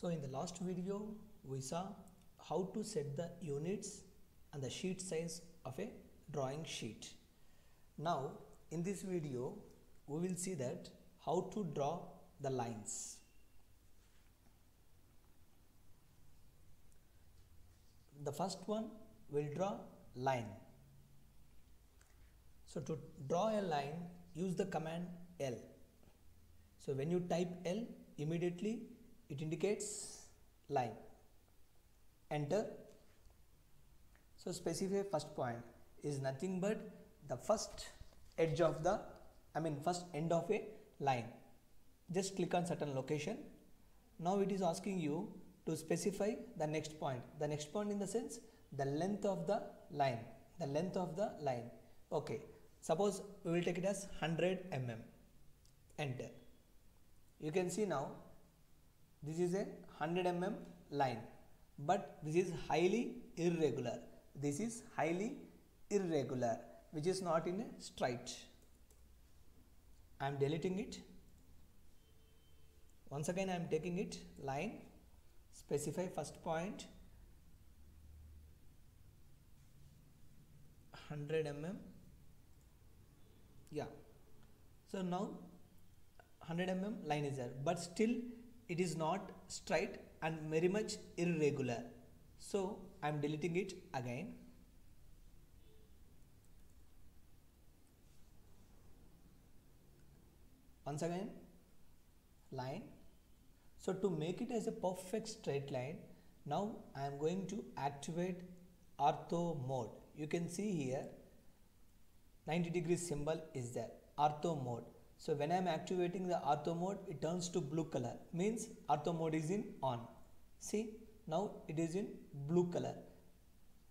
So in the last video we saw how to set the units and the sheet size of a drawing sheet. Now in this video we will see that how to draw the lines. The first one will draw line. So to draw a line use the command L. So when you type L immediately it indicates line. Enter. So specify first point is nothing but the first edge of the I mean first end of a line. Just click on certain location. Now it is asking you to specify the next point. The next point in the sense the length of the line. The length of the line. Okay. Suppose we will take it as 100 mm. Enter. You can see now this is a 100 mm line but this is highly irregular. This is highly irregular which is not in a straight. I am deleting it. Once again I am taking it line specify first point 100 mm yeah so now 100 mm line is there but still it is not straight and very much irregular. So I am deleting it again. Once again line. So to make it as a perfect straight line now I am going to activate ortho mode. You can see here 90 degree symbol is there. Ortho mode so when I am activating the ortho mode it turns to blue color. Means ortho mode is in on. See now it is in blue color.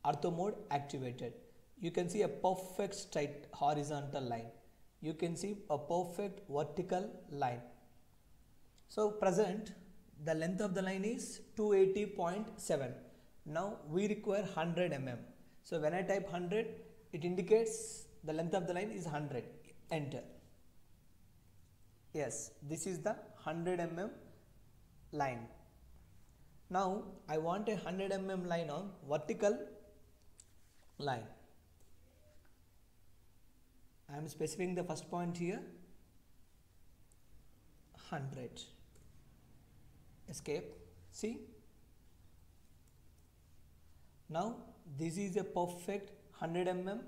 Ortho mode activated. You can see a perfect straight horizontal line. You can see a perfect vertical line. So present the length of the line is 280.7 now we require 100 mm so when I type 100 it indicates the length of the line is 100 enter yes this is the 100 mm line. Now I want a 100 mm line on vertical line. I am specifying the first point here. 100 escape. See? Now this is a perfect 100 mm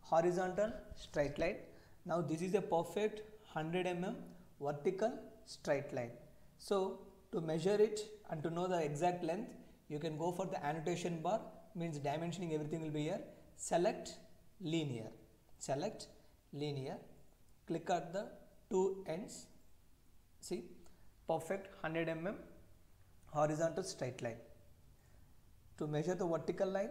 horizontal straight line. Now this is a perfect 100 mm vertical straight line. So to measure it and to know the exact length you can go for the annotation bar means dimensioning everything will be here. Select linear. Select linear. Click at the two ends. See? Perfect. 100 mm horizontal straight line. To measure the vertical line.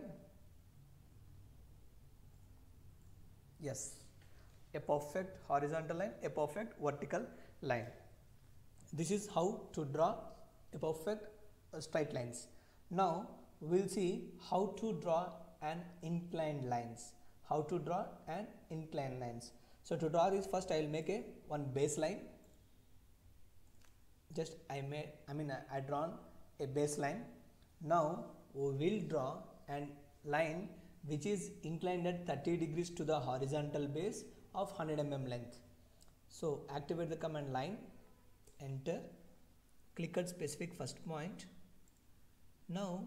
Yes. A perfect horizontal line a perfect vertical line. This is how to draw a perfect uh, straight lines. Now we'll see how to draw an inclined lines. How to draw an inclined lines. So to draw this first i will make a one baseline. Just i made i mean i, I drawn a baseline. Now we will draw an line which is inclined at 30 degrees to the horizontal base of 100 mm length so activate the command line enter click at specific first point. Now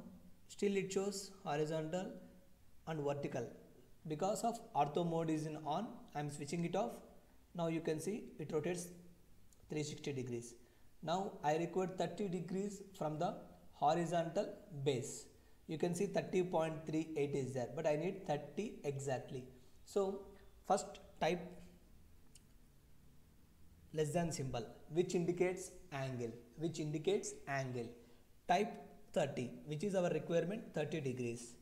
still it shows horizontal and vertical. Because of ortho mode is in on I am switching it off. Now you can see it rotates 360 degrees. Now I require 30 degrees from the horizontal base. You can see 30.38 is there but I need 30 exactly. So first type less than symbol which indicates angle which indicates angle. Type 30 which is our requirement 30 degrees.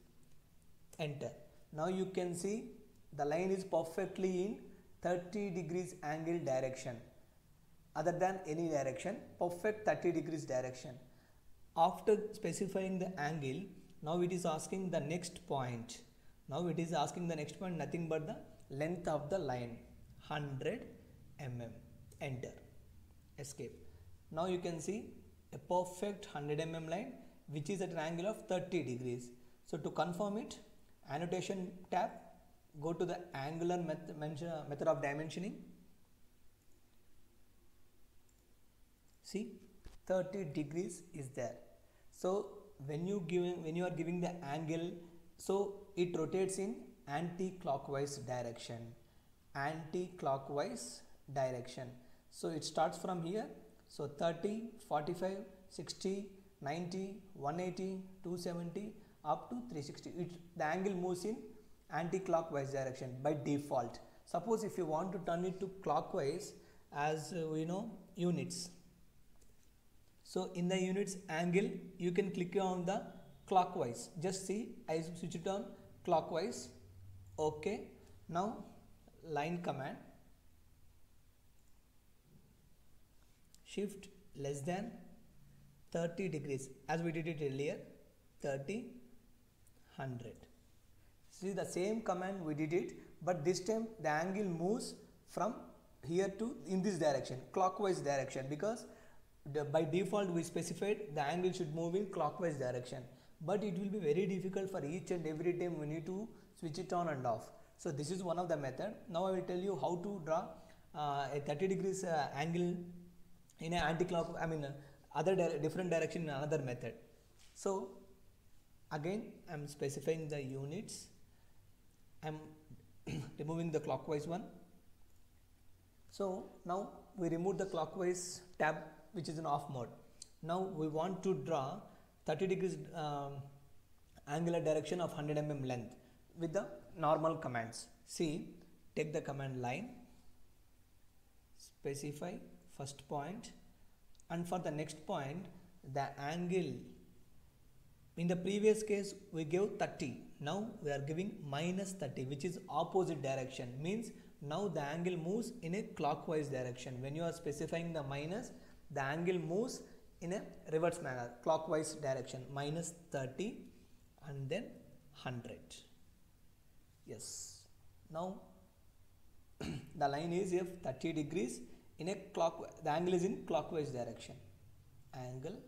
Enter. Now you can see the line is perfectly in 30 degrees angle direction. Other than any direction perfect 30 degrees direction. After specifying the angle now it is asking the next point. Now it is asking the next point nothing but the length of the line 100 mm enter escape now you can see a perfect 100 mm line which is at an angle of 30 degrees. So to confirm it, annotation tab, go to the angular method, method of dimensioning. See 30 degrees is there. So when you giving when you are giving the angle, so it rotates in anti-clockwise direction. Anti-clockwise direction. So it starts from here. So 30, 45, 60, 90, 180, 270 up to 360. It, the angle moves in anti-clockwise direction by default. Suppose if you want to turn it to clockwise as uh, we know units. So in the units angle you can click on the clockwise. Just see I switch it on clockwise. Okay. Now line command shift less than 30 degrees. As we did it earlier 30 100 see the same command we did it but this time the angle moves from here to in this direction clockwise direction because the, by default we specified the angle should move in clockwise direction. But it will be very difficult for each and every time we need to switch it on and off. So this is one of the method. Now i will tell you how to draw uh, a 30 degrees uh, angle in an anti-clock i mean other di different direction in another method. So again I am specifying the units, I am removing the clockwise one. So now we remove the clockwise tab which is in off mode. Now we want to draw 30 degrees um, angular direction of 100 mm length with the normal commands. See, take the command line, specify first point. And for the next point the angle. In the previous case we gave 30 now we are giving minus 30 which is opposite direction. Means now the angle moves in a clockwise direction. When you are specifying the minus the angle moves in a reverse manner clockwise direction. Minus 30 and then 100 yes. Now the line is if 30 degrees in a clock the angle is in clockwise direction. Angle.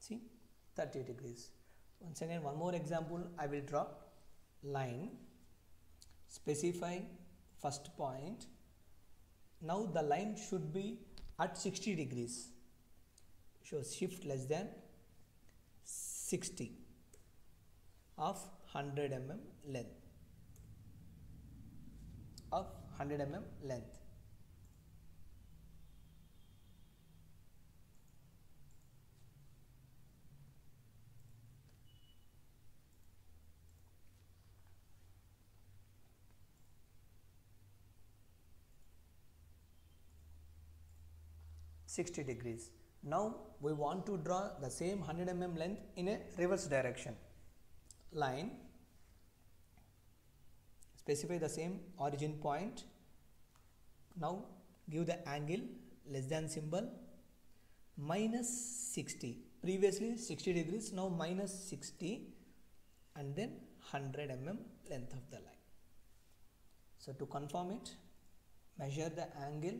See? 30 degrees. Once again one more example I will draw line. Specify first point now the line should be at 60 degrees. So shift less than 60 of 100 mm length. Of 100 mm length 60 degrees. Now we want to draw the same 100 mm length in a reverse direction. Line, specify the same origin point. Now give the angle less than symbol minus 60. Previously 60 degrees, now minus 60 and then 100 mm length of the line. So to confirm it, measure the angle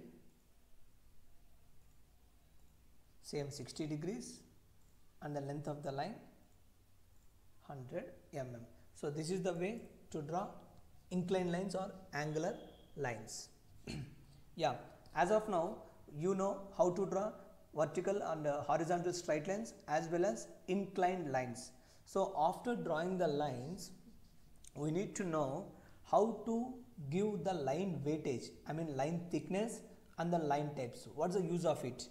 same 60 degrees and the length of the line 100 mm. So this is the way to draw inclined lines or angular lines. yeah, as of now you know how to draw vertical and uh, horizontal straight lines as well as inclined lines. So after drawing the lines we need to know how to give the line weightage I mean line thickness and the line types. What's the use of it?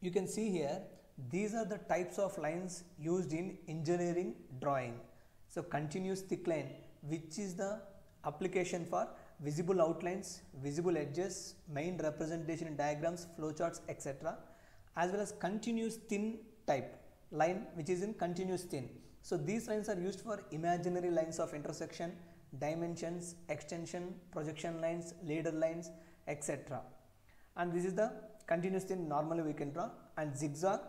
You can see here these are the types of lines used in engineering drawing. So continuous thick line which is the application for visible outlines, visible edges, main representation diagrams, flowcharts etc. as well as continuous thin type line which is in continuous thin. So these lines are used for imaginary lines of intersection, dimensions, extension, projection lines, leader lines etc. And this is the continuous thin normally we can draw and zigzag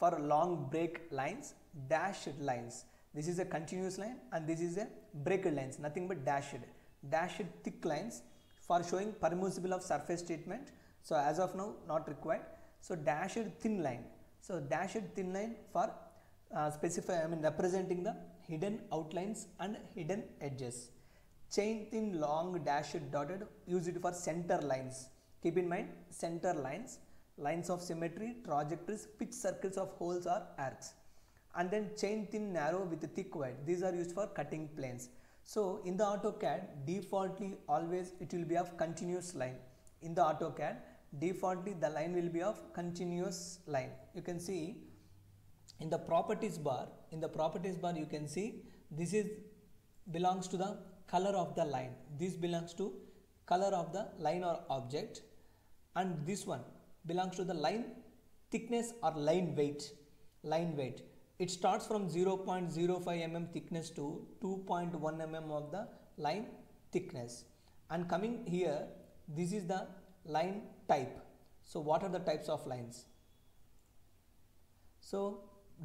for long break lines dashed lines. This is a continuous line and this is a breaked lines nothing but dashed. Dashed thick lines for showing permissible of surface treatment. So as of now not required. So dashed thin line. So dashed thin line for uh, specify i mean representing the hidden outlines and hidden edges. Chain thin long dashed dotted use it for center lines keep in mind center lines lines of symmetry trajectories pitch circles of holes or arcs. And then chain thin narrow with thick wide. These are used for cutting planes. So in the AutoCAD defaultly always it will be of continuous line. In the AutoCAD defaultly the line will be of continuous line. You can see in the properties bar in the properties bar you can see this is belongs to the color of the line. This belongs to color of the line or object and this one belongs to the line thickness or line weight. Line weight. It starts from 0.05 mm thickness to 2.1 mm of the line thickness. And coming here this is the line type. So what are the types of lines? So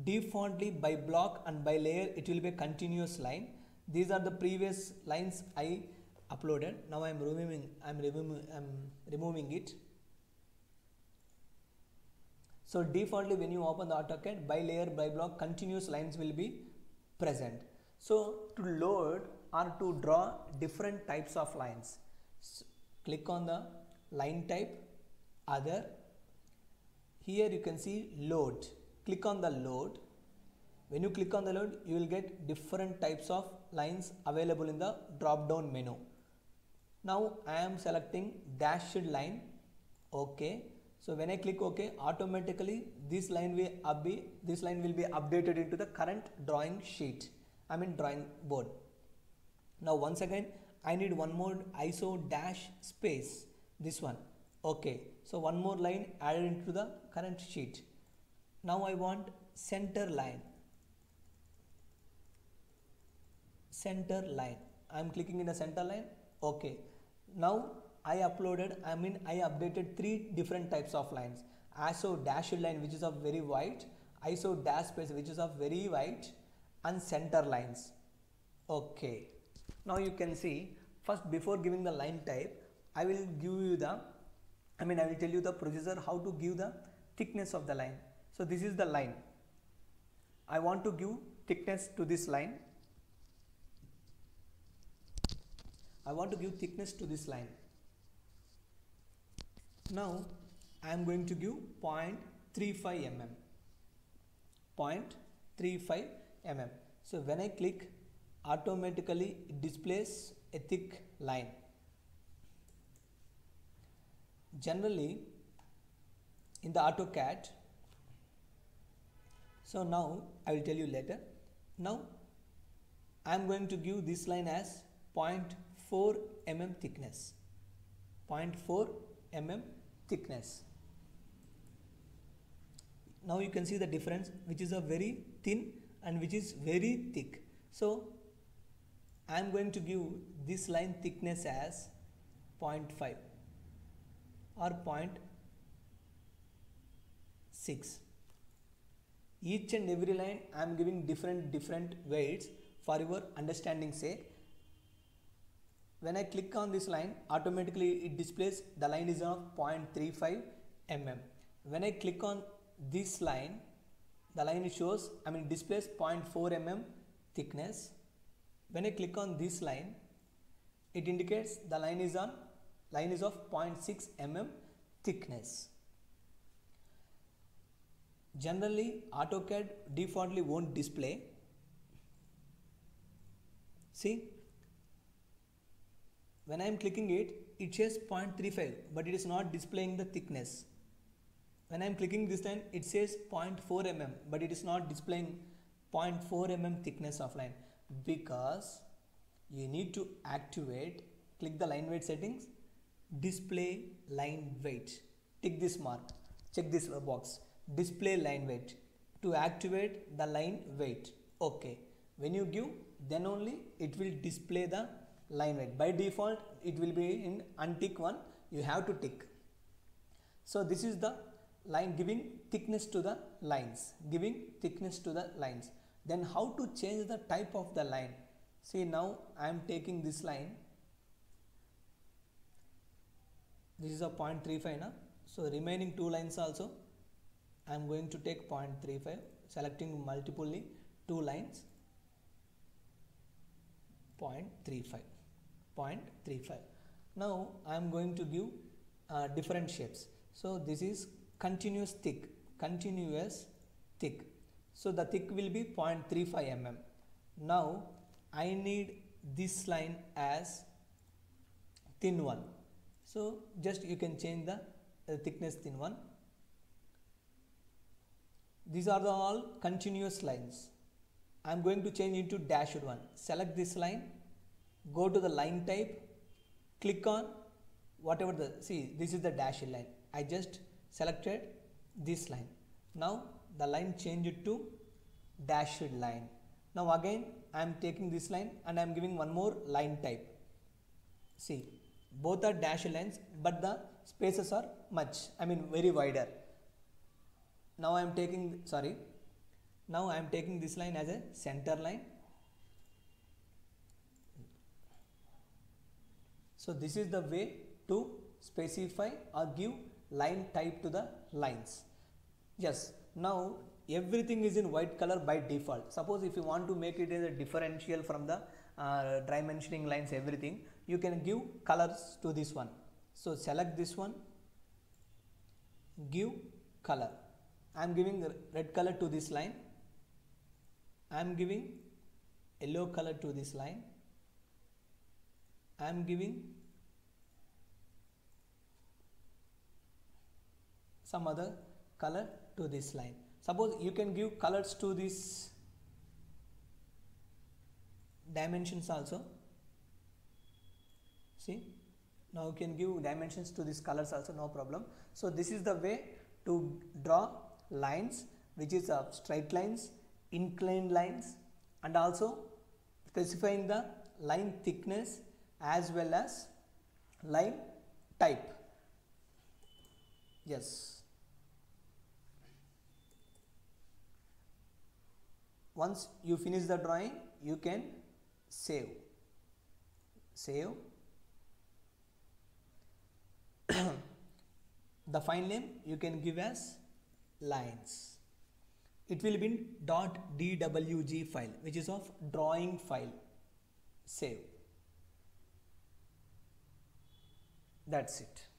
defaultly by block and by layer it will be a continuous line. These are the previous lines i uploaded. Now i am removing i am removing i'm removing it so defaultly when you open the AutoCAD by layer by block continuous lines will be present. So to load or to draw different types of lines, so click on the line type, other. Here you can see load. Click on the load. When you click on the load, you will get different types of lines available in the drop down menu. Now I am selecting dashed line. Okay so when I click OK, automatically this line will be this line will be updated into the current drawing sheet. I mean drawing board. Now once again, I need one more ISO dash space. This one. Okay. So one more line added into the current sheet. Now I want center line. Center line. I am clicking in the center line. Okay. Now I uploaded, I mean I updated three different types of lines. ISO dashed line which is of very white, ISO dash space which is of very white and center lines. Okay. Now you can see first before giving the line type, I will give you the, I mean I will tell you the procedure how to give the thickness of the line. So this is the line. I want to give thickness to this line. I want to give thickness to this line. Now I am going to give 0.35 mm. 0.35 mm. So when I click automatically it displays a thick line. Generally in the AutoCAD so now I will tell you later. Now I am going to give this line as 0.4 mm thickness. 0.4 mm thickness. Now you can see the difference which is a very thin and which is very thick. So I am going to give this line thickness as 0.5 or 0.6. Each and every line I am giving different different weights for your understanding sake when I click on this line automatically it displays the line is of 0.35 mm. When I click on this line the line shows I mean displays 0.4 mm thickness. When I click on this line it indicates the line is on line is of 0.6 mm thickness. Generally AutoCAD defaultly won't display. See when I am clicking it, it says 0.35 but it is not displaying the thickness. When I am clicking this line, it says 0.4 mm but it is not displaying 0.4 mm thickness of line because you need to activate, click the line weight settings, display line weight. Tick this mark, check this box, display line weight to activate the line weight. Okay. When you give, then only it will display the line weight by default it will be in untick one. You have to tick. So this is the line giving thickness to the lines. Giving thickness to the lines. Then how to change the type of the line? See now I am taking this line. This is a 0.35 now so remaining two lines also I am going to take 0.35 selecting multiply two lines. 0.35 0.35 now I am going to give uh, different shapes. So this is continuous thick continuous thick. So the thick will be 0.35 mm now I need this line as thin one. So just you can change the uh, thickness thin one. These are the all continuous lines. I am going to change into dashed one. Select this line go to the line type click on whatever the see this is the dashed line. I just selected this line. Now the line changed to dashed line. Now again I am taking this line and I am giving one more line type. See both are dashed lines but the spaces are much I mean very wider. Now I am taking sorry. Now I am taking this line as a center line So this is the way to specify or give line type to the lines. Yes, now everything is in white color by default. Suppose if you want to make it as a differential from the uh, dimensioning lines everything, you can give colors to this one. So select this one, give color. I am giving red color to this line. I am giving yellow color to this line I am giving some other color to this line. Suppose you can give colors to these dimensions also. See, now you can give dimensions to these colors also, no problem. So this is the way to draw lines which is of straight lines, inclined lines and also specifying the line thickness as well as line type. Yes. Once you finish the drawing, you can save. Save. the file name you can give as lines. It will be in .dwg file which is of drawing file. Save. That's it.